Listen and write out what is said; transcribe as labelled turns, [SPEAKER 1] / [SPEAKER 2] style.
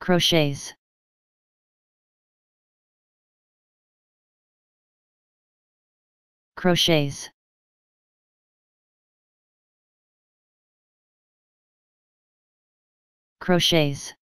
[SPEAKER 1] crochets. Crochets. Crochets.